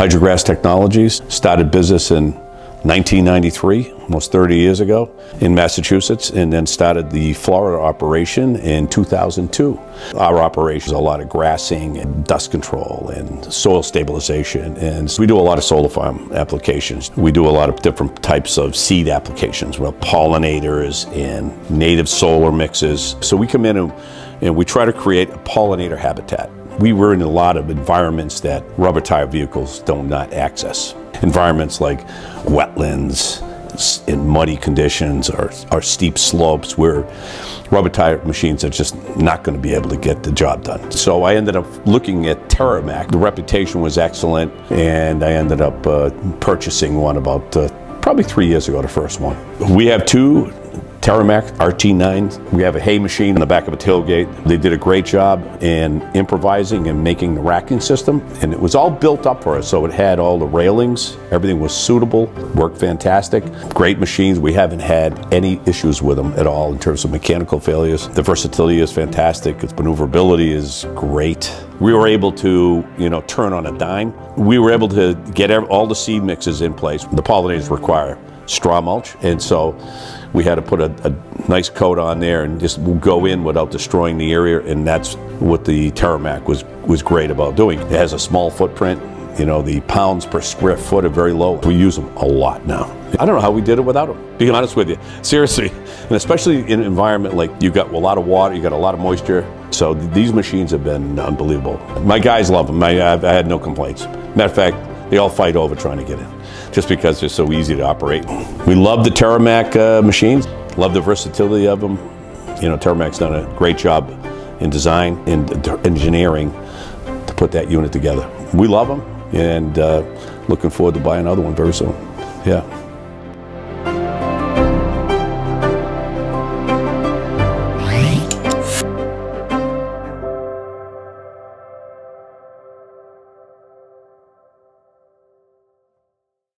Hydrograss Technologies started business in 1993, almost 30 years ago, in Massachusetts, and then started the Florida operation in 2002. Our operation is a lot of grassing and dust control and soil stabilization, and we do a lot of solar farm applications. We do a lot of different types of seed applications, well, pollinators and native solar mixes. So we come in and, and we try to create a pollinator habitat. We were in a lot of environments that rubber tire vehicles do not access environments like wetlands in muddy conditions or, or steep slopes where rubber tire machines are just not going to be able to get the job done. So I ended up looking at Terramac. The reputation was excellent and I ended up uh, purchasing one about uh, probably three years ago, the first one. We have two Terramac RT9. We have a hay machine in the back of a tailgate. They did a great job in improvising and making the racking system. And it was all built up for us. So it had all the railings. Everything was suitable, worked fantastic. Great machines. We haven't had any issues with them at all in terms of mechanical failures. The versatility is fantastic. Its maneuverability is great. We were able to, you know, turn on a dime. We were able to get all the seed mixes in place. The pollinators require straw mulch. And so we had to put a, a, nice coat on there and just go in without destroying the area. And that's what the Terramac was, was great about doing. It has a small footprint. You know, the pounds per square foot are very low. We use them a lot now. I don't know how we did it without them, being honest with you. Seriously. And especially in an environment like you've got a lot of water, you got a lot of moisture. So these machines have been unbelievable. My guys love them. I, I had no complaints. Matter of fact, they all fight over trying to get in just because they're so easy to operate. We love the Terramac uh, machines, love the versatility of them. You know, Terramac's done a great job in design and engineering to put that unit together. We love them and uh, looking forward to buying another one very soon. Yeah.